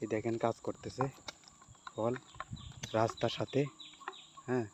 এই দেখেন কাজ করতেছে। ফল রাস্তার সাথে হ্যাঁ?